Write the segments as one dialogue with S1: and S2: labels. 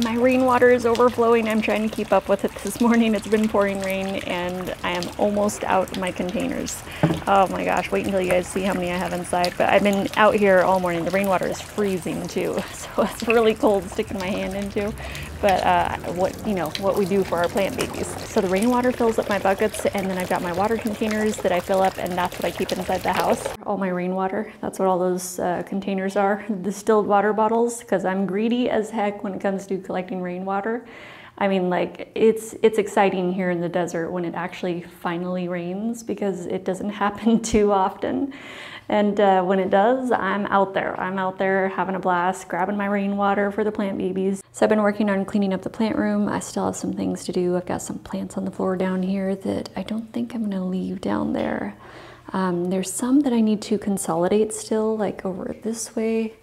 S1: My rainwater is overflowing. I'm trying to keep up with it this morning. It's been pouring rain and I am almost out of my containers. Oh my gosh, wait until you guys see how many I have inside. But I've been out here all morning. The rainwater is freezing too. So it's really cold sticking my hand into. But uh, what, you know, what we do for our plant babies. So the rainwater fills up my buckets and then I've got my water containers that I fill up and that's what I keep inside the house. All my rainwater, that's what all those uh, containers are. Distilled water bottles, because I'm greedy as heck when it comes to collecting rainwater. I mean, like it's it's exciting here in the desert when it actually finally rains because it doesn't happen too often. And uh, when it does, I'm out there. I'm out there having a blast, grabbing my rainwater for the plant babies. So I've been working on cleaning up the plant room. I still have some things to do. I've got some plants on the floor down here that I don't think I'm gonna leave down there. Um, there's some that I need to consolidate still, like over this way.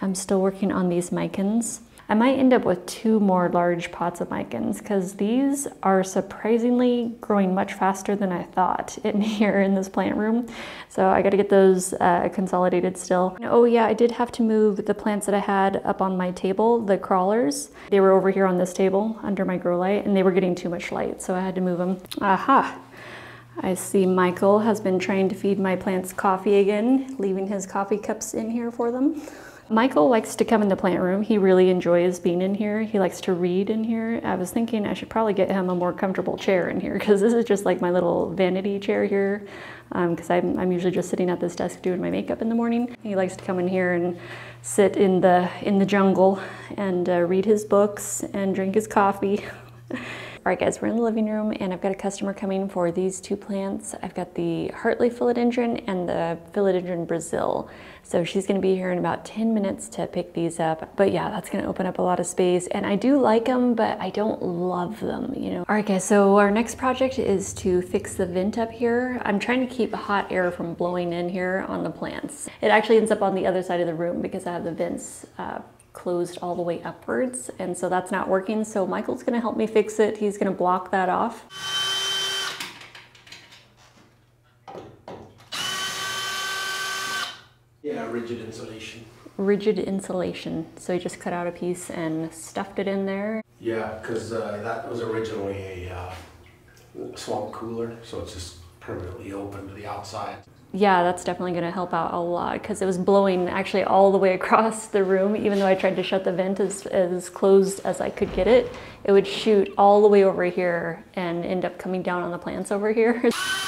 S1: I'm still working on these micans. I might end up with two more large pots of micans because these are surprisingly growing much faster than I thought in here in this plant room. So I got to get those uh, consolidated still. Oh yeah, I did have to move the plants that I had up on my table, the crawlers. They were over here on this table under my grow light and they were getting too much light, so I had to move them. Aha! I see Michael has been trying to feed my plants coffee again, leaving his coffee cups in here for them. Michael likes to come in the plant room. He really enjoys being in here. He likes to read in here. I was thinking I should probably get him a more comfortable chair in here because this is just like my little vanity chair here because um, I'm, I'm usually just sitting at this desk doing my makeup in the morning. He likes to come in here and sit in the, in the jungle and uh, read his books and drink his coffee. All right guys, we're in the living room and I've got a customer coming for these two plants. I've got the Hartley Philodendron and the Philodendron Brazil. So she's gonna be here in about 10 minutes to pick these up. But yeah, that's gonna open up a lot of space and I do like them, but I don't love them, you know. All right guys, so our next project is to fix the vent up here. I'm trying to keep hot air from blowing in here on the plants. It actually ends up on the other side of the room because I have the vents uh, closed all the way upwards and so that's not working. So Michael's gonna help me fix it. He's gonna block that off.
S2: Yeah rigid insulation.
S1: Rigid insulation. So he just cut out a piece and stuffed it in there.
S2: Yeah because uh, that was originally a uh, swamp cooler so it's just permanently open to the outside
S1: yeah, that's definitely going to help out a lot because it was blowing actually all the way across the room. Even though I tried to shut the vent as, as closed as I could get it, it would shoot all the way over here and end up coming down on the plants over here.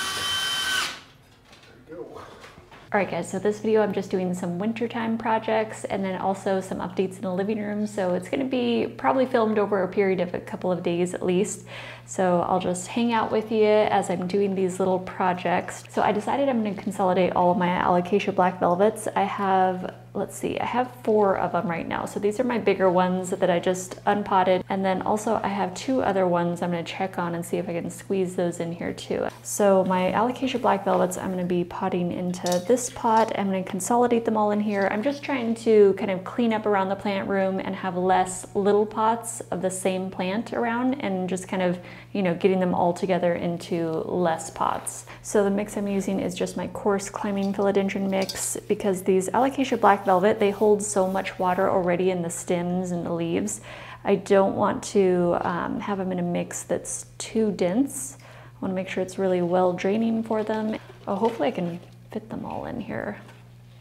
S1: All right guys, so this video I'm just doing some wintertime projects and then also some updates in the living room. So it's gonna be probably filmed over a period of a couple of days at least. So I'll just hang out with you as I'm doing these little projects. So I decided I'm gonna consolidate all of my Alocasia Black Velvets. I have let's see, I have four of them right now. So these are my bigger ones that I just unpotted. And then also I have two other ones I'm gonna check on and see if I can squeeze those in here too. So my Alocasia Black Velvets, I'm gonna be potting into this pot. I'm gonna consolidate them all in here. I'm just trying to kind of clean up around the plant room and have less little pots of the same plant around and just kind of, you know, getting them all together into less pots. So the mix I'm using is just my coarse climbing philodendron mix because these Alocasia Black velvet, they hold so much water already in the stems and the leaves. I don't want to um, have them in a mix that's too dense. I want to make sure it's really well draining for them. Oh, hopefully I can fit them all in here.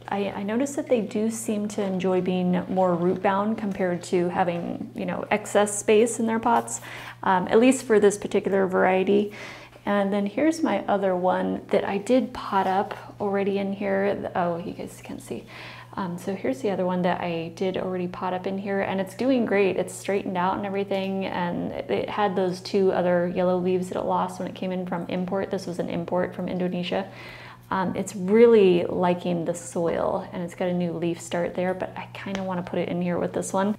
S1: I, I noticed that they do seem to enjoy being more root bound compared to having, you know, excess space in their pots, um, at least for this particular variety. And then here's my other one that I did pot up already in here. Oh, you guys can see. Um, so here's the other one that I did already pot up in here and it's doing great. It's straightened out and everything and it had those two other yellow leaves that it lost when it came in from import. This was an import from Indonesia. Um, it's really liking the soil and it's got a new leaf start there, but I kind of want to put it in here with this one.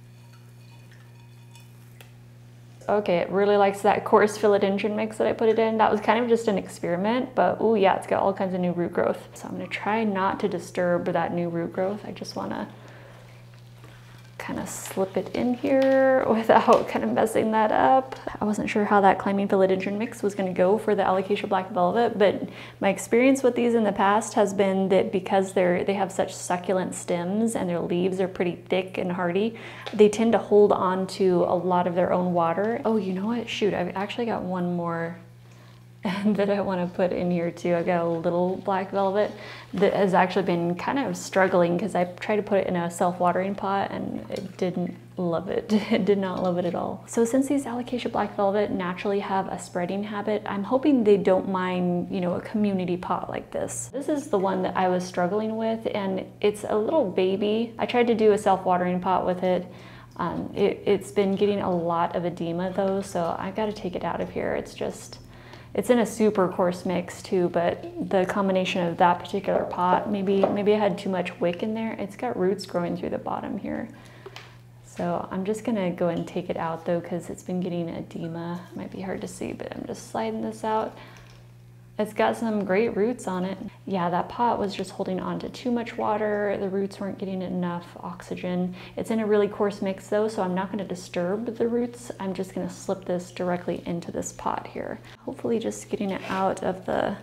S1: Okay, it really likes that coarse philodendron mix that I put it in. That was kind of just an experiment, but oh yeah, it's got all kinds of new root growth. So I'm gonna try not to disturb that new root growth. I just wanna kind of slip it in here without kind of messing that up. I wasn't sure how that climbing philodendron mix was going to go for the alocasia black velvet, but my experience with these in the past has been that because they're they have such succulent stems and their leaves are pretty thick and hardy, they tend to hold on to a lot of their own water. Oh, you know what? Shoot, I've actually got one more that I want to put in here too. I got a little black velvet that has actually been kind of struggling because I tried to put it in a self-watering pot and it didn't love it. It did not love it at all. So since these Alocasia black velvet naturally have a spreading habit, I'm hoping they don't mind, you know, a community pot like this. This is the one that I was struggling with and it's a little baby. I tried to do a self-watering pot with it. Um, it, has been getting a lot of edema though, so I've got to take it out of here. It's just, it's in a super coarse mix too, but the combination of that particular pot, maybe, maybe I had too much wick in there. It's got roots growing through the bottom here. So I'm just gonna go and take it out though because it's been getting edema. Might be hard to see, but I'm just sliding this out. It's got some great roots on it. Yeah, that pot was just holding on to too much water. The roots weren't getting enough oxygen. It's in a really coarse mix though, so I'm not gonna disturb the roots. I'm just gonna slip this directly into this pot here. Hopefully just getting it out of the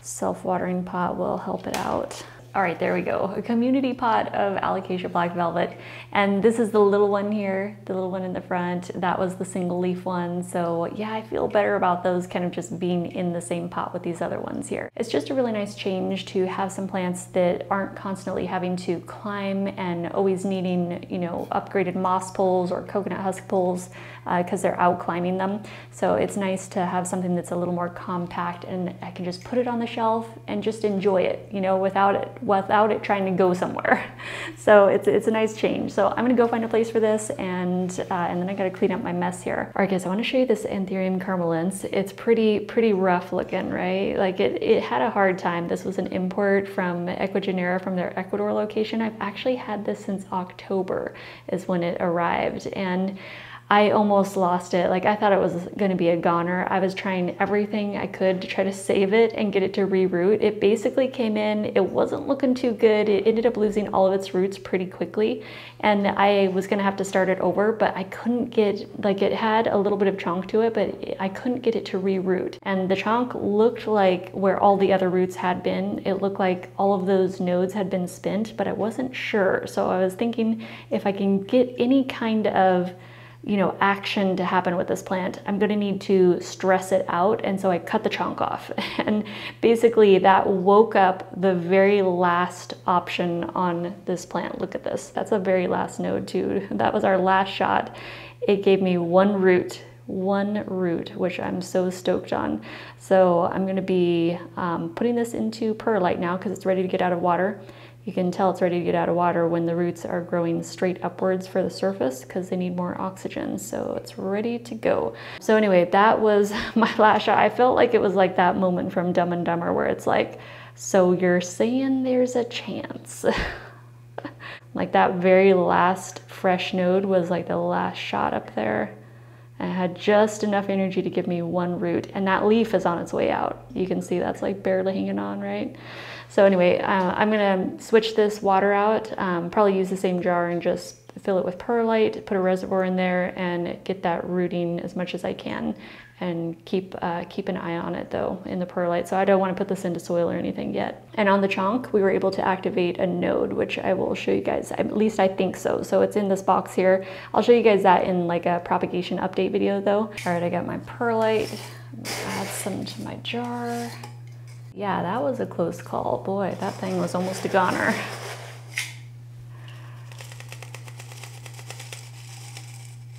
S1: self-watering pot will help it out. All right, there we go. A community pot of Alocasia Black Velvet. And this is the little one here, the little one in the front. That was the single leaf one. So yeah, I feel better about those kind of just being in the same pot with these other ones here. It's just a really nice change to have some plants that aren't constantly having to climb and always needing, you know, upgraded moss poles or coconut husk poles because uh, they're out climbing them. So it's nice to have something that's a little more compact and I can just put it on the shelf and just enjoy it, you know, without it, without it trying to go somewhere. So it's, it's a nice change. So I'm gonna go find a place for this and, uh, and then I gotta clean up my mess here. All right guys, I wanna show you this Anthurium carmelense. It's pretty, pretty rough looking, right? Like it, it had a hard time. This was an import from Ecuagenera from their Ecuador location. I've actually had this since October is when it arrived. And I almost lost it. Like I thought it was going to be a goner. I was trying everything I could to try to save it and get it to reroot. It basically came in, it wasn't looking too good. It ended up losing all of its roots pretty quickly. And I was going to have to start it over, but I couldn't get, like it had a little bit of chonk to it, but I couldn't get it to reroot. And the chonk looked like where all the other roots had been. It looked like all of those nodes had been spent, but I wasn't sure. So I was thinking if I can get any kind of you know, action to happen with this plant, I'm gonna need to stress it out. And so I cut the chunk off. And basically that woke up the very last option on this plant. Look at this, that's a very last node too. That was our last shot. It gave me one root one root, which I'm so stoked on. So I'm gonna be um, putting this into perlite now because it's ready to get out of water. You can tell it's ready to get out of water when the roots are growing straight upwards for the surface because they need more oxygen. So it's ready to go. So anyway, that was my last shot. I felt like it was like that moment from Dumb and Dumber where it's like, so you're saying there's a chance. like that very last fresh node was like the last shot up there. It had just enough energy to give me one root. And that leaf is on its way out. You can see that's like barely hanging on, right? So anyway, uh, I'm gonna switch this water out, um, probably use the same jar and just fill it with perlite, put a reservoir in there and get that rooting as much as I can and keep uh, keep an eye on it though in the perlite. So I don't want to put this into soil or anything yet. And on the chonk, we were able to activate a node, which I will show you guys. At least I think so. So it's in this box here. I'll show you guys that in like a propagation update video though. All right, I got my perlite. Add some to my jar. Yeah, that was a close call. Boy, that thing was almost a goner.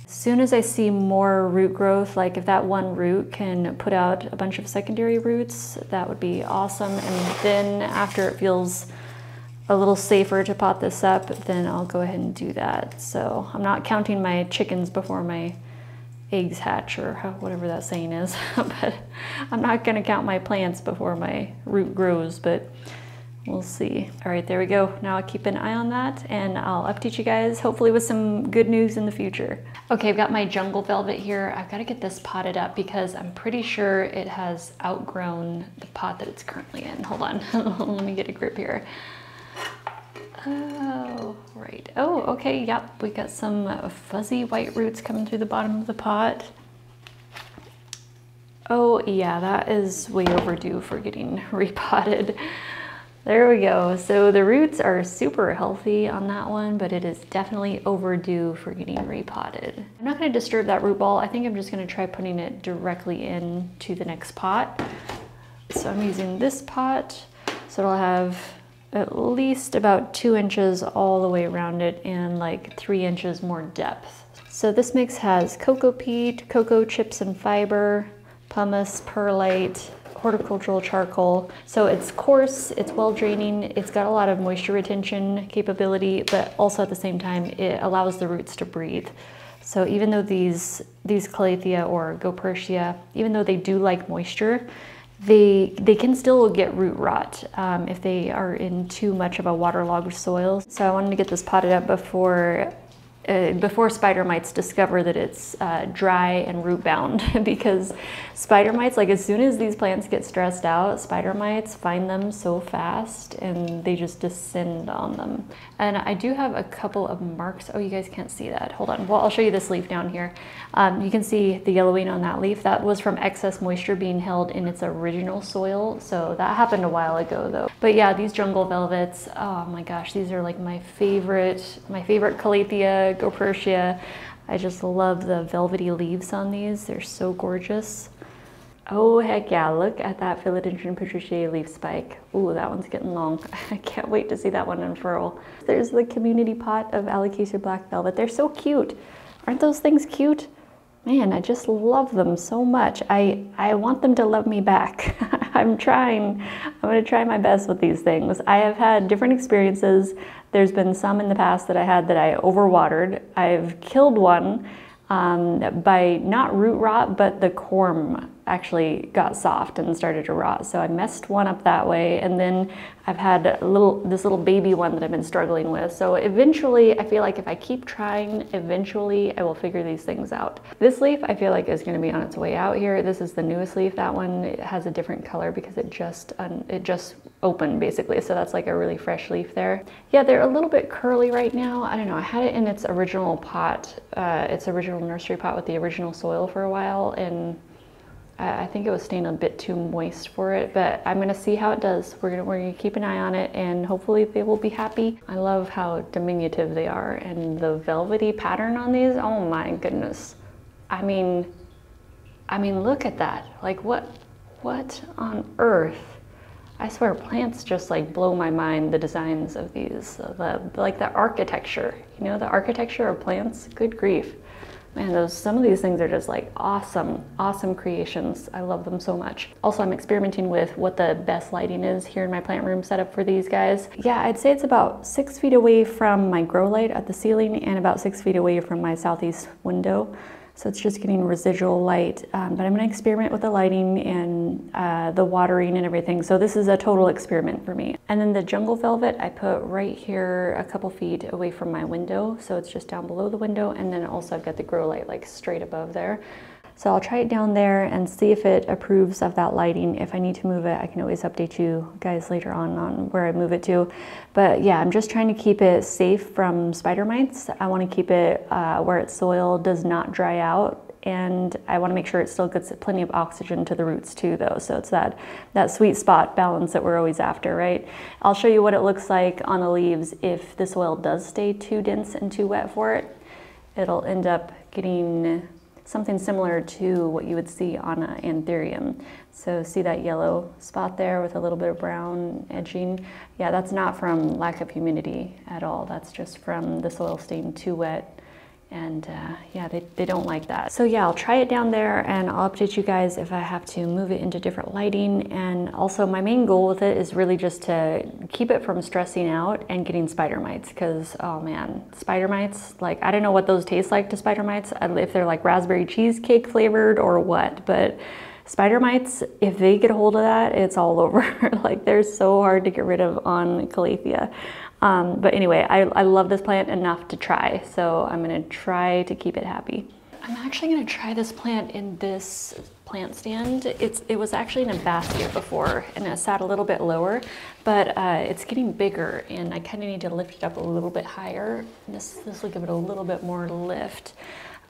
S1: As soon as I see more root growth, like if that one root can put out a bunch of secondary roots, that would be awesome. And then after it feels a little safer to pot this up, then I'll go ahead and do that. So I'm not counting my chickens before my eggs hatch or whatever that saying is. but I'm not gonna count my plants before my root grows, but we'll see. All right, there we go. Now I'll keep an eye on that and I'll update you guys hopefully with some good news in the future. Okay, I've got my jungle velvet here. I've gotta get this potted up because I'm pretty sure it has outgrown the pot that it's currently in. Hold on, let me get a grip here. Oh, right. Oh, okay, yep. We got some uh, fuzzy white roots coming through the bottom of the pot. Oh, yeah, that is way overdue for getting repotted. There we go. So the roots are super healthy on that one, but it is definitely overdue for getting repotted. I'm not gonna disturb that root ball. I think I'm just gonna try putting it directly into the next pot. So I'm using this pot, so it'll have at least about two inches all the way around it and like three inches more depth. So this mix has cocoa peat, cocoa chips and fiber, pumice, perlite, horticultural charcoal. So it's coarse, it's well draining, it's got a lot of moisture retention capability, but also at the same time, it allows the roots to breathe. So even though these, these Calathea or Goeppertia, even though they do like moisture, they, they can still get root rot um, if they are in too much of a waterlogged soil. So I wanted to get this potted up before uh, before spider mites discover that it's uh, dry and root bound because spider mites like as soon as these plants get stressed out spider mites find them so fast and they just descend on them and I do have a couple of marks. Oh you guys can't see that. Hold on. Well I'll show you this leaf down here. Um, you can see the yellowing on that leaf. That was from excess moisture being held in its original soil. So that happened a while ago though. But yeah these jungle velvets oh my gosh these are like my favorite my favorite calathea Goeppertia. I just love the velvety leaves on these. They're so gorgeous. Oh, heck yeah, look at that Philodendron patriciae leaf spike. Ooh, that one's getting long. I can't wait to see that one unfurl. There's the community pot of Alocasia black velvet. They're so cute. Aren't those things cute? Man, I just love them so much. I, I want them to love me back. I'm trying. I'm to try my best with these things. I have had different experiences. There's been some in the past that I had that I overwatered. I've killed one um, by not root rot, but the corm actually got soft and started to rot. So I messed one up that way. And then I've had a little, this little baby one that I've been struggling with. So eventually I feel like if I keep trying, eventually I will figure these things out. This leaf I feel like is gonna be on its way out here. This is the newest leaf. That one has a different color because it just, it just opened basically. So that's like a really fresh leaf there. Yeah, they're a little bit curly right now. I don't know, I had it in its original pot, uh, its original nursery pot with the original soil for a while and I think it was staying a bit too moist for it, but I'm gonna see how it does. We're gonna, we're gonna keep an eye on it and hopefully they will be happy. I love how diminutive they are and the velvety pattern on these, oh my goodness. I mean, I mean, look at that. Like what, what on earth? I swear plants just like blow my mind, the designs of these, the, like the architecture, you know, the architecture of plants, good grief. Man, those some of these things are just like awesome, awesome creations. I love them so much. Also, I'm experimenting with what the best lighting is here in my plant room setup for these guys. Yeah, I'd say it's about six feet away from my grow light at the ceiling and about six feet away from my southeast window. So it's just getting residual light. Um, but I'm gonna experiment with the lighting and uh, the watering and everything. So this is a total experiment for me. And then the jungle velvet I put right here a couple feet away from my window. So it's just down below the window. And then also I've got the grow light like straight above there. So I'll try it down there and see if it approves of that lighting. If I need to move it, I can always update you guys later on on where I move it to. But yeah, I'm just trying to keep it safe from spider mites. I wanna keep it uh, where its soil does not dry out and I want to make sure it still gets plenty of oxygen to the roots too though so it's that that sweet spot balance that we're always after right I'll show you what it looks like on the leaves if the soil does stay too dense and too wet for it it'll end up getting something similar to what you would see on an anthurium. So see that yellow spot there with a little bit of brown edging? Yeah, that's not from lack of humidity at all. That's just from the soil staying too wet and uh, yeah, they, they don't like that. So yeah, I'll try it down there and I'll update you guys if I have to move it into different lighting. And also my main goal with it is really just to keep it from stressing out and getting spider mites because, oh man, spider mites, like I don't know what those taste like to spider mites, if they're like raspberry cheesecake flavored or what, but spider mites, if they get a hold of that, it's all over. like they're so hard to get rid of on Calathea. Um, but anyway, I, I love this plant enough to try, so I'm gonna try to keep it happy. I'm actually gonna try this plant in this plant stand. It's, it was actually in a basket before and it sat a little bit lower, but uh, it's getting bigger and I kind of need to lift it up a little bit higher. This, this will give it a little bit more lift.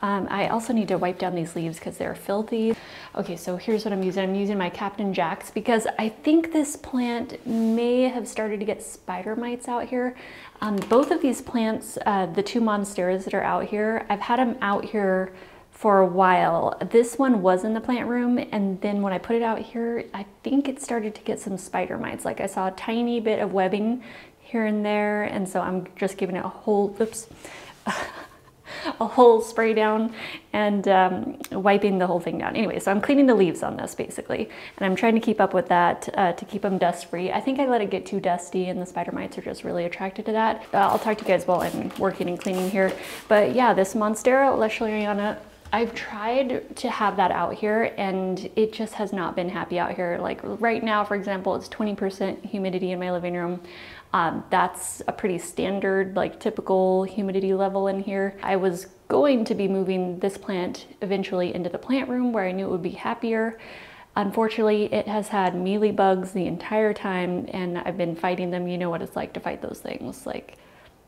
S1: Um, I also need to wipe down these leaves because they're filthy. Okay, so here's what I'm using. I'm using my Captain Jacks because I think this plant may have started to get spider mites out here. Um, both of these plants, uh, the two monsteras that are out here, I've had them out here for a while. This one was in the plant room and then when I put it out here, I think it started to get some spider mites. Like I saw a tiny bit of webbing here and there and so I'm just giving it a whole, oops, a whole spray down and um, wiping the whole thing down. Anyway, so I'm cleaning the leaves on this basically, and I'm trying to keep up with that uh, to keep them dust free. I think I let it get too dusty and the spider mites are just really attracted to that. Uh, I'll talk to you guys while I'm working and cleaning here. But yeah, this Monstera Lechleriana, I've tried to have that out here and it just has not been happy out here. Like right now, for example, it's 20% humidity in my living room. Um, that's a pretty standard, like typical humidity level in here. I was going to be moving this plant eventually into the plant room where I knew it would be happier. Unfortunately, it has had mealy bugs the entire time and I've been fighting them. You know what it's like to fight those things. Like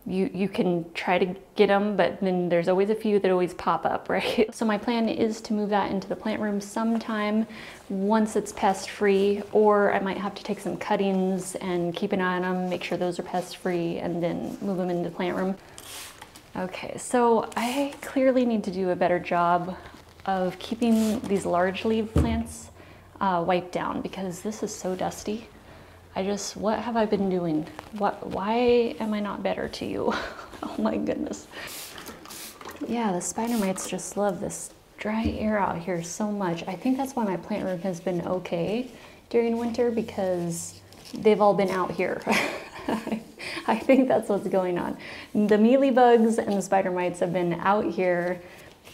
S1: you, you can try to get them, but then there's always a few that always pop up, right? So my plan is to move that into the plant room sometime once it's pest free, or I might have to take some cuttings and keep an eye on them, make sure those are pest free, and then move them into the plant room. Okay, so I clearly need to do a better job of keeping these large leaf plants uh, wiped down because this is so dusty. I just, what have I been doing? What, why am I not better to you? oh my goodness. Yeah, the spider mites just love this dry air out here so much. I think that's why my plant room has been okay during winter because they've all been out here. I think that's what's going on. The mealy bugs and the spider mites have been out here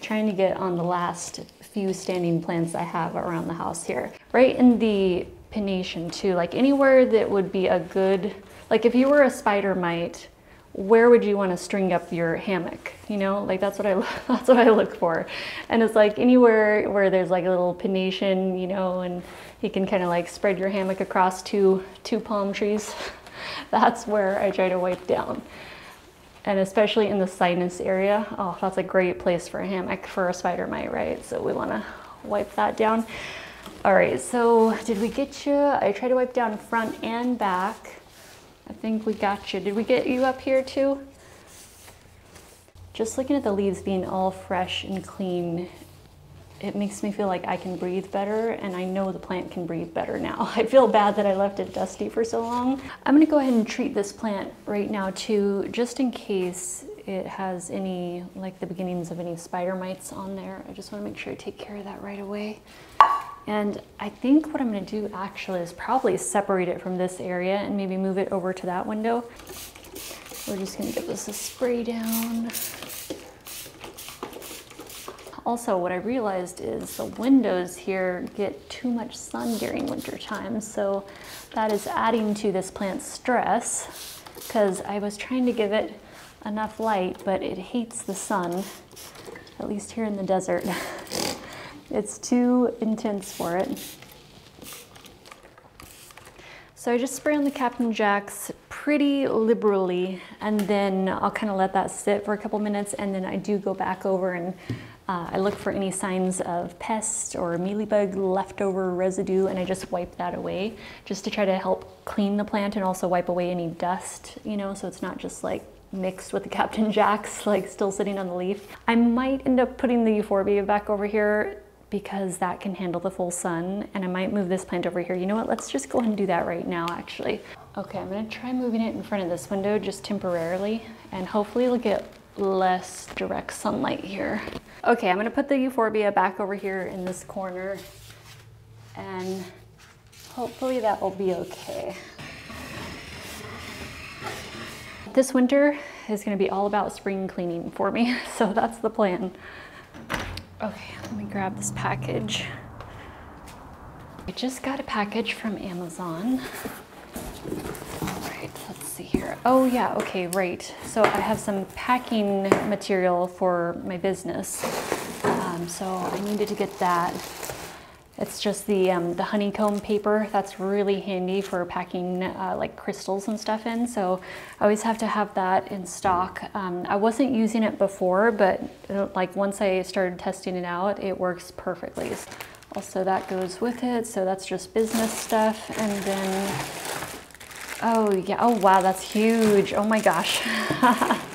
S1: trying to get on the last few standing plants I have around the house here. Right in the pinnation too, like anywhere that would be a good, like if you were a spider mite, where would you want to string up your hammock? You know, like that's what I that's what I look for, and it's like anywhere where there's like a little pinnation, you know, and you can kind of like spread your hammock across two two palm trees. that's where I try to wipe down, and especially in the sinus area. Oh, that's a great place for a hammock for a spider mite, right? So we want to wipe that down. All right, so did we get you? I tried to wipe down front and back. I think we got you. Did we get you up here too? Just looking at the leaves being all fresh and clean, it makes me feel like I can breathe better and I know the plant can breathe better now. I feel bad that I left it dusty for so long. I'm gonna go ahead and treat this plant right now too, just in case it has any, like the beginnings of any spider mites on there. I just wanna make sure I take care of that right away. And I think what I'm gonna do actually is probably separate it from this area and maybe move it over to that window. We're just gonna give this a spray down. Also, what I realized is the windows here get too much sun during winter time, so that is adding to this plant's stress because I was trying to give it enough light, but it hates the sun, at least here in the desert. It's too intense for it. So I just spray on the Captain Jacks pretty liberally and then I'll kind of let that sit for a couple minutes and then I do go back over and uh, I look for any signs of pest or mealybug leftover residue and I just wipe that away just to try to help clean the plant and also wipe away any dust, you know, so it's not just like mixed with the Captain Jacks, like still sitting on the leaf. I might end up putting the euphorbia back over here because that can handle the full sun and I might move this plant over here. You know what, let's just go ahead and do that right now actually. Okay, I'm gonna try moving it in front of this window just temporarily and hopefully it'll get less direct sunlight here. Okay, I'm gonna put the euphorbia back over here in this corner and hopefully that will be okay. This winter is gonna be all about spring cleaning for me, so that's the plan. Okay, let me grab this package. I just got a package from Amazon. All right, let's see here. Oh yeah, okay, right. So I have some packing material for my business. Um, so I needed to get that. It's just the, um, the honeycomb paper that's really handy for packing uh, like crystals and stuff in. So I always have to have that in stock. Um, I wasn't using it before, but uh, like once I started testing it out, it works perfectly. Also that goes with it. So that's just business stuff. And then, oh yeah, oh wow, that's huge. Oh my gosh.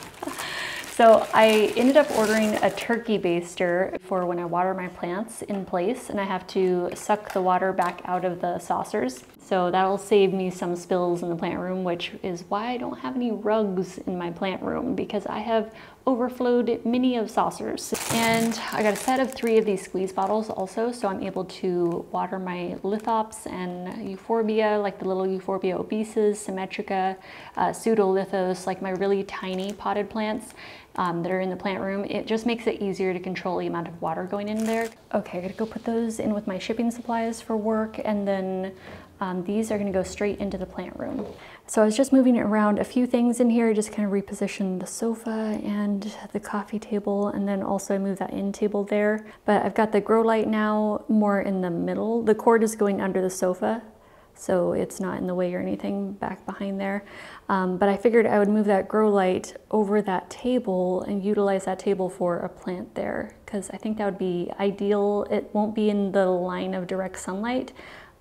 S1: So I ended up ordering a turkey baster for when I water my plants in place and I have to suck the water back out of the saucers. So that'll save me some spills in the plant room, which is why I don't have any rugs in my plant room because I have overflowed many of saucers. And I got a set of three of these squeeze bottles also, so I'm able to water my lithops and euphorbia, like the little euphorbia obesis, symmetrica, uh, pseudolithos, like my really tiny potted plants um, that are in the plant room. It just makes it easier to control the amount of water going in there. Okay, I gotta go put those in with my shipping supplies for work and then um, these are gonna go straight into the plant room. So I was just moving around a few things in here, just kind of repositioned the sofa and the coffee table, and then also I moved that end table there. But I've got the grow light now more in the middle. The cord is going under the sofa, so it's not in the way or anything back behind there. Um, but I figured I would move that grow light over that table and utilize that table for a plant there because I think that would be ideal. It won't be in the line of direct sunlight,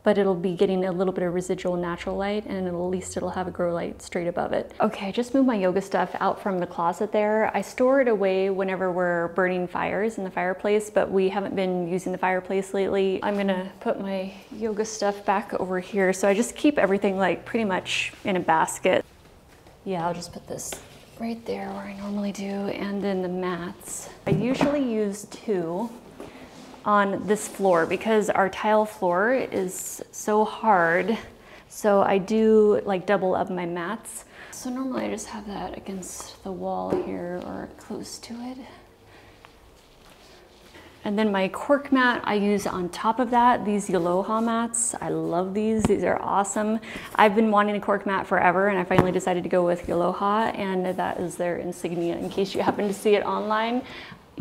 S1: but it'll be getting a little bit of residual natural light and at least it'll have a grow light straight above it. Okay, I just moved my yoga stuff out from the closet there. I store it away whenever we're burning fires in the fireplace, but we haven't been using the fireplace lately. I'm gonna put my yoga stuff back over here. So I just keep everything like pretty much in a basket. Yeah, I'll just put this right there where I normally do. And then the mats. I usually use two on this floor because our tile floor is so hard. So I do like double up my mats. So normally I just have that against the wall here or close to it. And then my cork mat I use on top of that, these Yoloha mats. I love these, these are awesome. I've been wanting a cork mat forever and I finally decided to go with Yoloha and that is their insignia in case you happen to see it online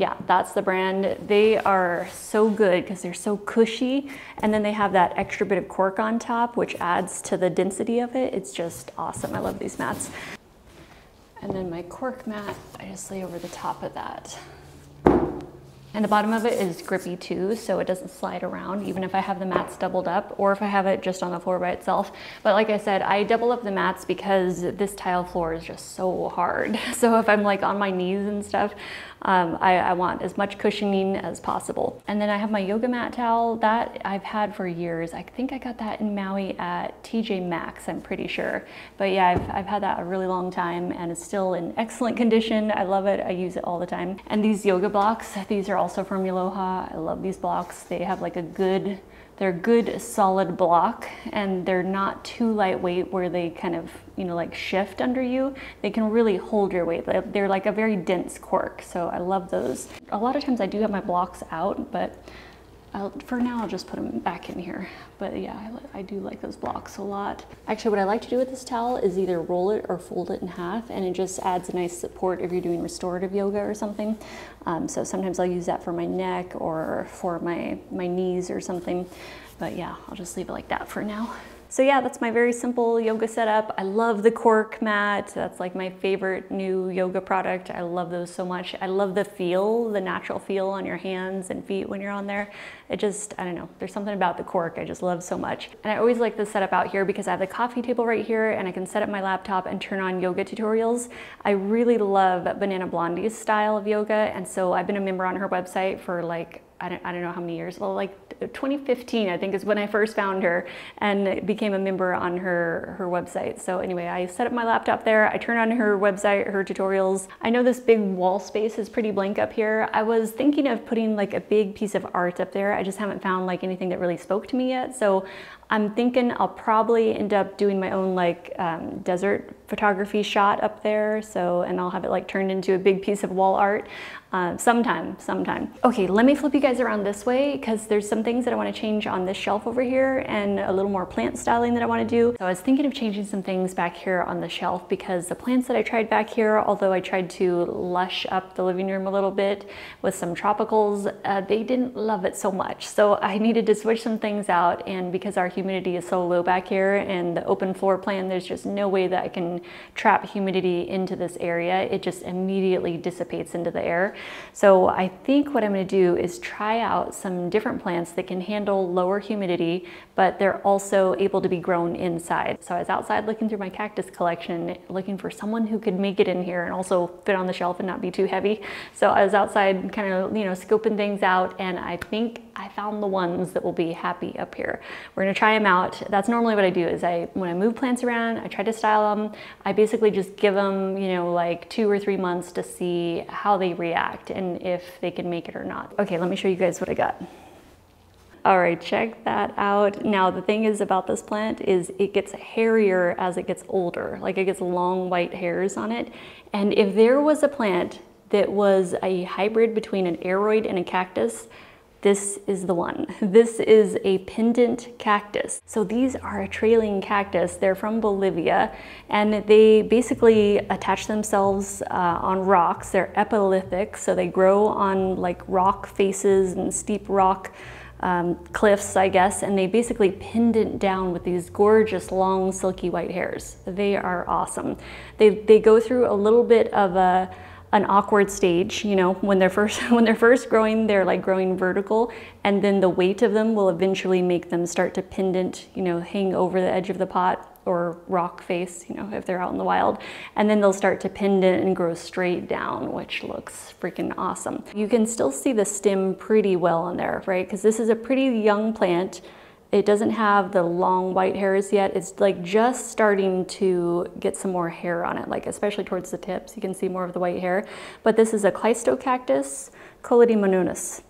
S1: yeah, that's the brand. They are so good because they're so cushy. And then they have that extra bit of cork on top, which adds to the density of it. It's just awesome. I love these mats. And then my cork mat, I just lay over the top of that. And the bottom of it is grippy too, so it doesn't slide around, even if I have the mats doubled up or if I have it just on the floor by itself. But like I said, I double up the mats because this tile floor is just so hard. So if I'm like on my knees and stuff, um, I, I, want as much cushioning as possible. And then I have my yoga mat towel that I've had for years. I think I got that in Maui at TJ Maxx, I'm pretty sure. But yeah, I've, I've had that a really long time and it's still in excellent condition. I love it, I use it all the time. And these yoga blocks, these are also from Yoloha. I love these blocks. They have like a good they're good solid block and they're not too lightweight where they kind of you know like shift under you they can really hold your weight they're like a very dense cork so i love those a lot of times i do have my blocks out but I'll, for now, I'll just put them back in here. But yeah, I, I, do like those blocks a lot. Actually, what I like to do with this towel is either roll it or fold it in half, and it just adds a nice support if you're doing restorative yoga or something. Um, so sometimes I'll use that for my neck or for my, my knees or something. But yeah, I'll just leave it like that for now. So yeah, that's my very simple yoga setup. I love the cork mat. That's like my favorite new yoga product. I love those so much. I love the feel, the natural feel on your hands and feet when you're on there. It just, I don't know, there's something about the cork I just love so much. And I always like the setup out here because I have the coffee table right here and I can set up my laptop and turn on yoga tutorials. I really love Banana Blondie's style of yoga. And so I've been a member on her website for like I don't, I don't know how many years, well, like 2015, I think is when I first found her and became a member on her, her website. So anyway, I set up my laptop there. I turned on her website, her tutorials. I know this big wall space is pretty blank up here. I was thinking of putting like a big piece of art up there. I just haven't found like anything that really spoke to me yet. So I'm thinking I'll probably end up doing my own like um, desert photography shot up there. So, and I'll have it like turned into a big piece of wall art uh, sometime, sometime. Okay, let me flip you guys around this way because there's some things that I want to change on this shelf over here and a little more plant styling that I want to do. So I was thinking of changing some things back here on the shelf because the plants that I tried back here, although I tried to lush up the living room a little bit with some tropicals, uh, they didn't love it so much. So I needed to switch some things out and because our humidity is so low back here and the open floor plan, there's just no way that I can trap humidity into this area. It just immediately dissipates into the air. So I think what I'm gonna do is try out some different plants that can handle lower humidity, but they're also able to be grown inside. So I was outside looking through my cactus collection, looking for someone who could make it in here and also fit on the shelf and not be too heavy. So I was outside kind of, you know, scoping things out and I think I found the ones that will be happy up here. We're gonna try them out. That's normally what I do is I, when I move plants around, I try to style them. I basically just give them, you know, like two or three months to see how they react and if they can make it or not. Okay, let me show you guys what I got. All right, check that out. Now the thing is about this plant is it gets hairier as it gets older, like it gets long white hairs on it. And if there was a plant that was a hybrid between an aroid and a cactus, this is the one. This is a pendant cactus. So these are a trailing cactus. They're from Bolivia and they basically attach themselves uh, on rocks. They're epilithic, so they grow on like rock faces and steep rock um, cliffs, I guess, and they basically pendant down with these gorgeous long silky white hairs. They are awesome. They, they go through a little bit of a an awkward stage, you know, when they're first when they're first growing, they're like growing vertical, and then the weight of them will eventually make them start to pendant, you know, hang over the edge of the pot or rock face, you know, if they're out in the wild. And then they'll start to pendant and grow straight down, which looks freaking awesome. You can still see the stem pretty well on there, right? Because this is a pretty young plant. It doesn't have the long white hairs yet. It's like just starting to get some more hair on it, like especially towards the tips. You can see more of the white hair. But this is a Cleistocactus colademononis.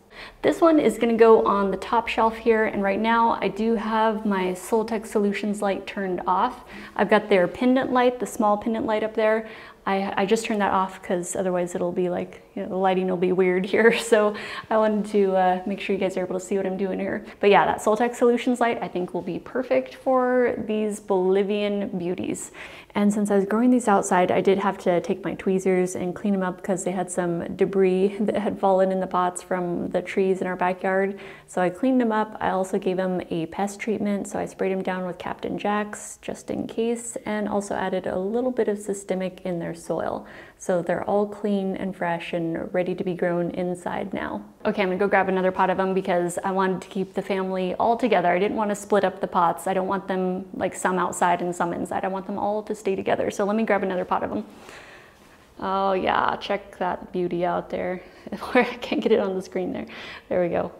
S1: This one is gonna go on the top shelf here, and right now I do have my Soltech Solutions light turned off. I've got their pendant light, the small pendant light up there. I, I just turned that off because otherwise it'll be like, you know, the lighting will be weird here. So I wanted to uh, make sure you guys are able to see what I'm doing here. But yeah, that Soltech Solutions light I think will be perfect for these Bolivian beauties. And since I was growing these outside, I did have to take my tweezers and clean them up because they had some debris that had fallen in the pots from the trees in our backyard. So I cleaned them up. I also gave them a pest treatment. So I sprayed them down with Captain Jack's just in case and also added a little bit of systemic in their soil. So they're all clean and fresh and ready to be grown inside now. Okay, I'm gonna go grab another pot of them because I wanted to keep the family all together. I didn't want to split up the pots. I don't want them like some outside and some inside. I want them all to stay together. So let me grab another pot of them. Oh yeah, check that beauty out there. I can't get it on the screen there. There we go.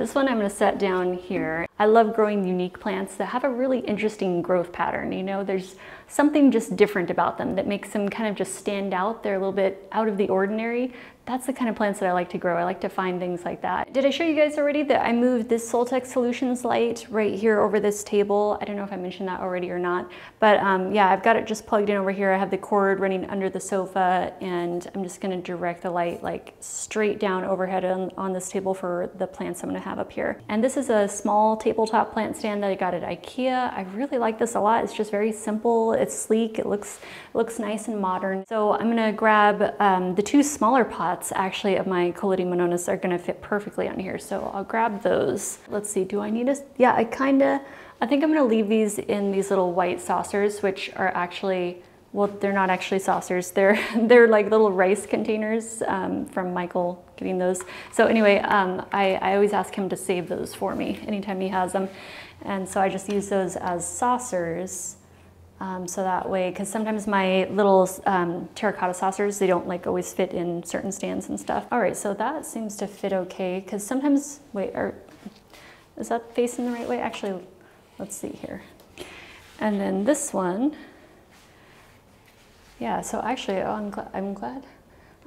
S1: This one I'm gonna set down here. I love growing unique plants that have a really interesting growth pattern. You know, there's something just different about them that makes them kind of just stand out. They're a little bit out of the ordinary that's the kind of plants that I like to grow. I like to find things like that. Did I show you guys already that I moved this Soltech Solutions light right here over this table? I don't know if I mentioned that already or not, but um, yeah, I've got it just plugged in over here. I have the cord running under the sofa and I'm just gonna direct the light like straight down overhead on, on this table for the plants I'm gonna have up here. And this is a small tabletop plant stand that I got at Ikea. I really like this a lot. It's just very simple. It's sleek. It looks, looks nice and modern. So I'm gonna grab um, the two smaller pots actually of my Colademononis are gonna fit perfectly on here. So I'll grab those. Let's see, do I need a, yeah, I kinda, I think I'm gonna leave these in these little white saucers, which are actually, well, they're not actually saucers. They're, they're like little rice containers um, from Michael getting those. So anyway, um, I, I always ask him to save those for me anytime he has them. And so I just use those as saucers. Um, so that way, because sometimes my little um, terracotta saucers, they don't like always fit in certain stands and stuff. All right, so that seems to fit okay, because sometimes, wait, are, is that facing the right way? Actually, let's see here. And then this one, yeah, so actually, oh, I'm, gl I'm glad.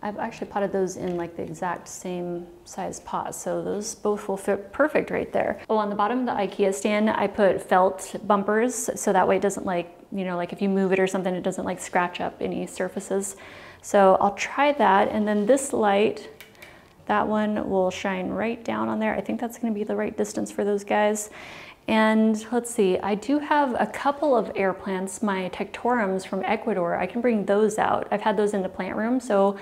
S1: I've actually potted those in like the exact same size pot. So those both will fit perfect right there. Oh, on the bottom of the Ikea stand, I put felt bumpers. So that way it doesn't like, you know, like if you move it or something, it doesn't like scratch up any surfaces. So I'll try that. And then this light, that one will shine right down on there. I think that's gonna be the right distance for those guys. And let's see, I do have a couple of air plants, my Tectorums from Ecuador. I can bring those out. I've had those in the plant room, so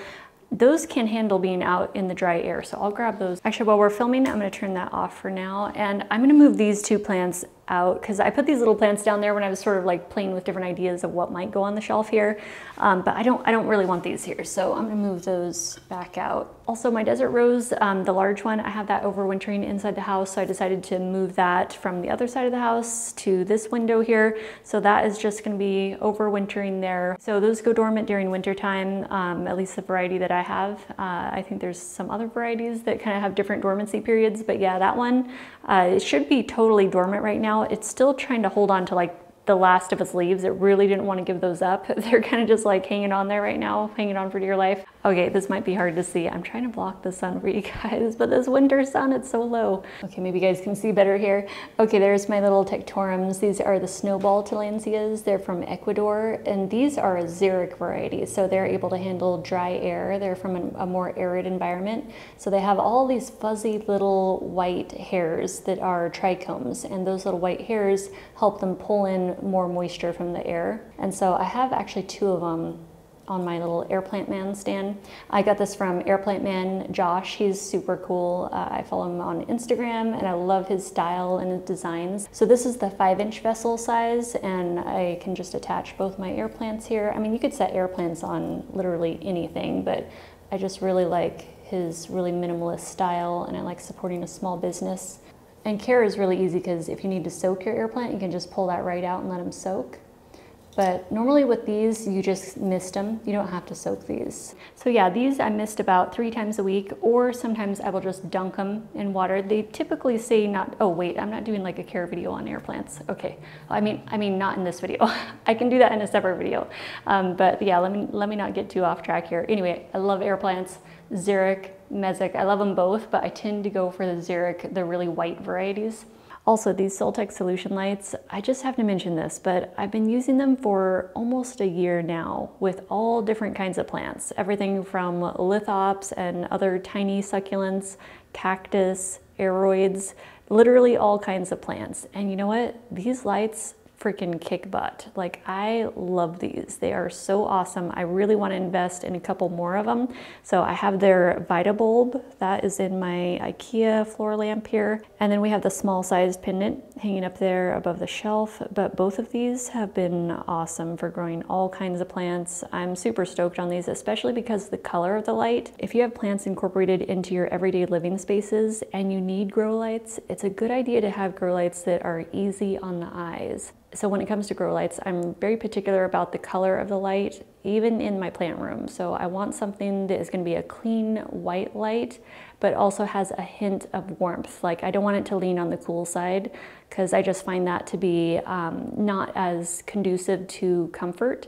S1: those can handle being out in the dry air. So I'll grab those. Actually, while we're filming, I'm gonna turn that off for now. And I'm gonna move these two plants out because I put these little plants down there when I was sort of like playing with different ideas of what might go on the shelf here. Um, but I don't, I don't really want these here. So I'm gonna move those back out. Also my desert rose, um, the large one, I have that overwintering inside the house. So I decided to move that from the other side of the house to this window here. So that is just gonna be overwintering there. So those go dormant during winter time, um, at least the variety that I have. Uh, I think there's some other varieties that kind of have different dormancy periods, but yeah, that one, uh, it should be totally dormant right now it's still trying to hold on to like the last of its leaves. It really didn't want to give those up. They're kind of just like hanging on there right now, hanging on for dear life. Okay, this might be hard to see. I'm trying to block the sun for you guys, but this winter sun, it's so low. Okay, maybe you guys can see better here. Okay, there's my little Tectorums. These are the snowball tillandsias. They're from Ecuador, and these are a xeric variety, so they're able to handle dry air. They're from a, a more arid environment. So they have all these fuzzy little white hairs that are trichomes, and those little white hairs help them pull in more moisture from the air. And so I have actually two of them on my little Airplant Man stand. I got this from Airplant Man Josh. He's super cool. Uh, I follow him on Instagram and I love his style and his designs. So this is the five inch vessel size and I can just attach both my air plants here. I mean, you could set air plants on literally anything, but I just really like his really minimalist style and I like supporting a small business. And care is really easy because if you need to soak your air plant, you can just pull that right out and let them soak. But normally with these, you just mist them. You don't have to soak these. So yeah, these I mist about three times a week, or sometimes I will just dunk them in water. They typically say not, oh wait, I'm not doing like a care video on air plants. Okay, I mean, I mean not in this video. I can do that in a separate video. Um, but yeah, let me, let me not get too off track here. Anyway, I love air plants, Xeric, Mesic. I love them both, but I tend to go for the Xeric, the really white varieties. Also, these Soltech solution lights, I just have to mention this, but I've been using them for almost a year now with all different kinds of plants. Everything from lithops and other tiny succulents, cactus, aroids, literally all kinds of plants. And you know what? These lights freaking kick butt. Like I love these. They are so awesome. I really want to invest in a couple more of them. So I have their Vita bulb that is in my IKEA floor lamp here. And then we have the small sized pendant hanging up there above the shelf. But both of these have been awesome for growing all kinds of plants. I'm super stoked on these, especially because the color of the light. If you have plants incorporated into your everyday living spaces and you need grow lights, it's a good idea to have grow lights that are easy on the eyes. So when it comes to grow lights, I'm very particular about the color of the light, even in my plant room. So I want something that is gonna be a clean white light, but also has a hint of warmth. Like I don't want it to lean on the cool side because I just find that to be um, not as conducive to comfort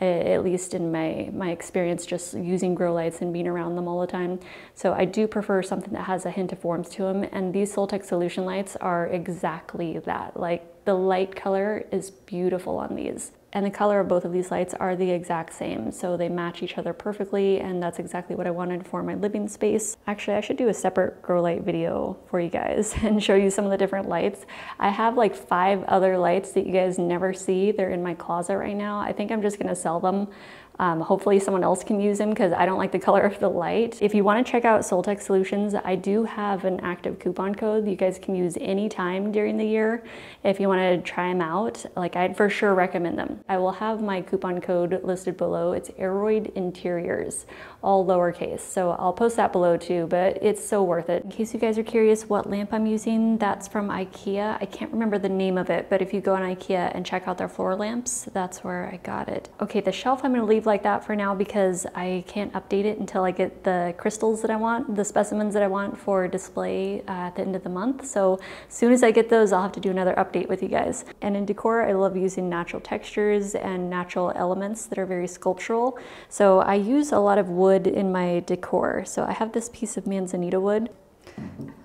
S1: Eh, at least in my, my experience just using grow lights and being around them all the time. So I do prefer something that has a hint of warmth to them and these Soltech solution lights are exactly that. Like the light color is beautiful on these. And the color of both of these lights are the exact same, so they match each other perfectly, and that's exactly what I wanted for my living space. Actually, I should do a separate grow light video for you guys and show you some of the different lights. I have like five other lights that you guys never see. They're in my closet right now. I think I'm just gonna sell them um, hopefully someone else can use them because I don't like the color of the light. If you want to check out Soltech Solutions, I do have an active coupon code you guys can use anytime during the year if you want to try them out. Like I'd for sure recommend them. I will have my coupon code listed below. It's Aroid Interiors, all lowercase. So I'll post that below too, but it's so worth it. In case you guys are curious what lamp I'm using, that's from Ikea. I can't remember the name of it, but if you go on Ikea and check out their floor lamps, that's where I got it. Okay, the shelf I'm gonna leave like that for now because I can't update it until I get the crystals that I want, the specimens that I want for display uh, at the end of the month. So as soon as I get those, I'll have to do another update with you guys. And in decor, I love using natural textures and natural elements that are very sculptural. So I use a lot of wood in my decor. So I have this piece of manzanita wood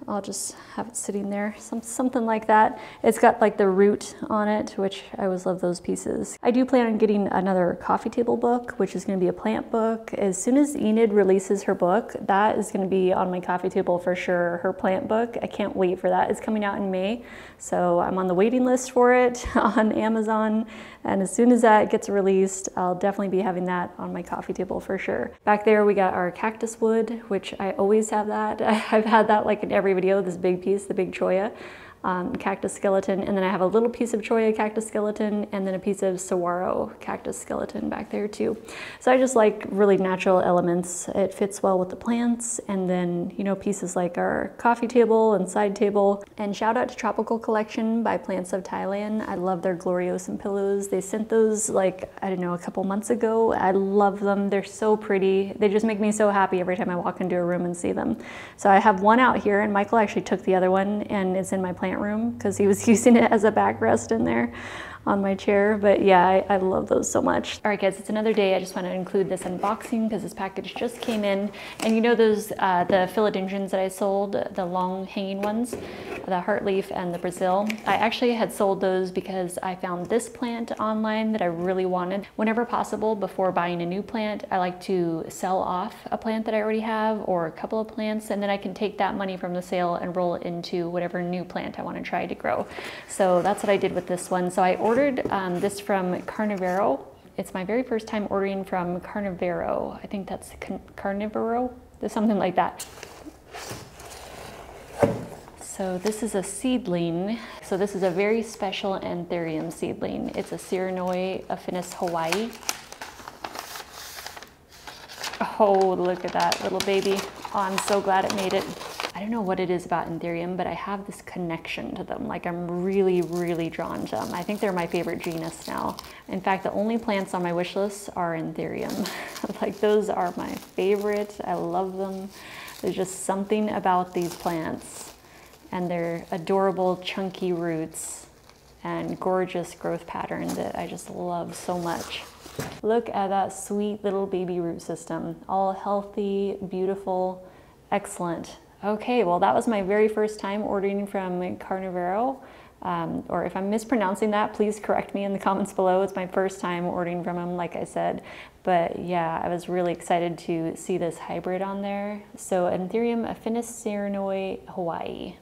S1: I'll just have it sitting there, some, something like that. It's got like the root on it, which I always love those pieces. I do plan on getting another coffee table book, which is gonna be a plant book. As soon as Enid releases her book, that is gonna be on my coffee table for sure, her plant book. I can't wait for that. It's coming out in May, so I'm on the waiting list for it on Amazon. And as soon as that gets released, I'll definitely be having that on my coffee table for sure. Back there, we got our cactus wood, which I always have that. I've had that like in every video, this big piece, the big cholla um, cactus skeleton, and then I have a little piece of cholla cactus skeleton, and then a piece of saguaro cactus skeleton back there too. So I just like really natural elements. It fits well with the plants, and then, you know, pieces like our coffee table and side table. And shout out to Tropical Collection by Plants of Thailand. I love their Gloriosum pillows. They sent those like, I don't know, a couple months ago. I love them. They're so pretty. They just make me so happy every time I walk into a room and see them. So I have one out here, and Michael actually took the other one, and it's in my plant room because he was using it as a backrest in there on my chair. But yeah, I, I, love those so much. All right, guys, it's another day. I just want to include this unboxing because this package just came in. And you know those, uh, the philodendrons that I sold, the long hanging ones, the heartleaf and the Brazil? I actually had sold those because I found this plant online that I really wanted. Whenever possible, before buying a new plant, I like to sell off a plant that I already have or a couple of plants, and then I can take that money from the sale and roll it into whatever new plant I want to try to grow. So that's what I did with this one. So I ordered ordered um, this from Carnivero. It's my very first time ordering from Carnivero. I think that's Carnivoro, something like that. So this is a seedling. So this is a very special anthurium seedling. It's a Ceranoi affinis Hawaii. Oh, look at that little baby. Oh, I'm so glad it made it. I don't know what it is about Anthurium, but I have this connection to them. Like I'm really, really drawn to them. I think they're my favorite genus now. In fact, the only plants on my wish list are Anthurium. like those are my favorite. I love them. There's just something about these plants and their adorable chunky roots and gorgeous growth pattern that I just love so much. Look at that sweet little baby root system. All healthy, beautiful, excellent. Okay, well that was my very first time ordering from Carnivoro. Um, or if I'm mispronouncing that, please correct me in the comments below. It's my first time ordering from them, like I said. But yeah, I was really excited to see this hybrid on there. So Anthurium affinis ceranoi Hawaii.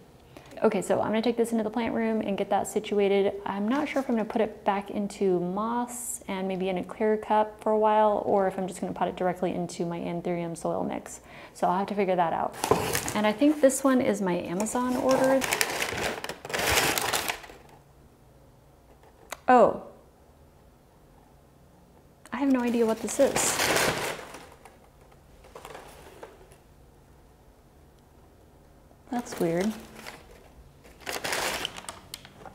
S1: Okay, so I'm gonna take this into the plant room and get that situated. I'm not sure if I'm gonna put it back into moss and maybe in a clear cup for a while, or if I'm just gonna put it directly into my anthurium soil mix. So I'll have to figure that out. And I think this one is my Amazon order. Oh, I have no idea what this is. That's weird.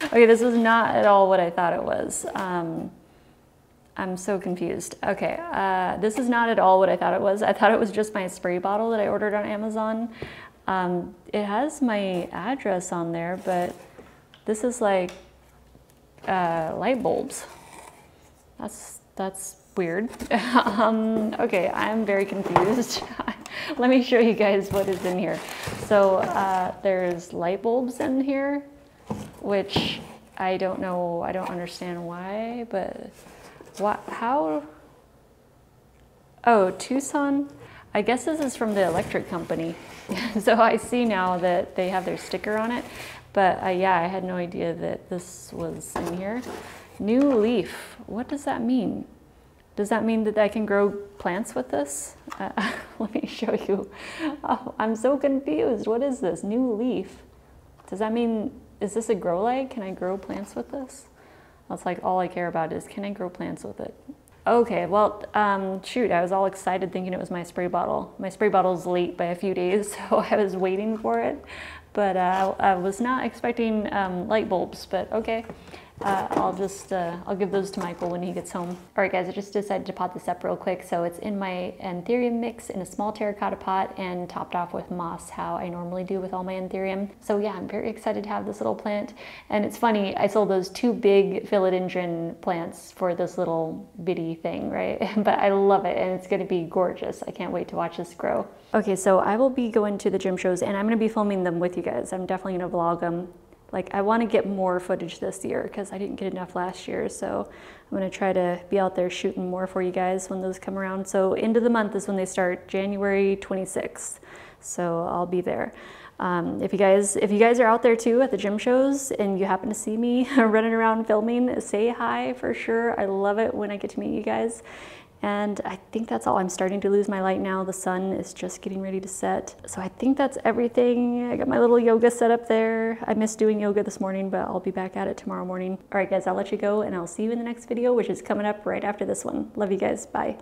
S1: Okay, this is not at all what I thought it was. Um, I'm so confused. Okay, uh, this is not at all what I thought it was. I thought it was just my spray bottle that I ordered on Amazon. Um, it has my address on there, but this is like uh, light bulbs. That's, that's weird. um, okay, I'm very confused. Let me show you guys what is in here. So uh, there's light bulbs in here, which I don't know, I don't understand why, but what, how? Oh, Tucson? I guess this is from the electric company. so I see now that they have their sticker on it. But uh, yeah, I had no idea that this was in here. New leaf, what does that mean? Does that mean that I can grow plants with this? Uh, let me show you. Oh, I'm so confused. What is this? New leaf. Does that mean, is this a grow light? Can I grow plants with this? That's like all I care about is can I grow plants with it? Okay, well, um, shoot, I was all excited thinking it was my spray bottle. My spray bottle's late by a few days, so I was waiting for it. But uh, I was not expecting um, light bulbs, but okay. Uh, I'll just, uh, I'll give those to Michael when he gets home. All right guys, I just decided to pot this up real quick. So it's in my anthurium mix in a small terracotta pot and topped off with moss, how I normally do with all my anthurium. So yeah, I'm very excited to have this little plant. And it's funny, I sold those two big philodendron plants for this little bitty thing, right? but I love it and it's gonna be gorgeous. I can't wait to watch this grow. Okay, so I will be going to the gem shows and I'm gonna be filming them with you guys. I'm definitely gonna vlog them like I want to get more footage this year because I didn't get enough last year. So I'm going to try to be out there shooting more for you guys when those come around. So end of the month is when they start, January 26th. So I'll be there. Um, if you guys if you guys are out there too at the gem shows and you happen to see me running around filming, say hi for sure. I love it when I get to meet you guys. And I think that's all. I'm starting to lose my light now. The sun is just getting ready to set. So I think that's everything. I got my little yoga set up there. I missed doing yoga this morning, but I'll be back at it tomorrow morning. All right, guys, I'll let you go and I'll see you in the next video, which is coming up right after this one. Love you guys. Bye.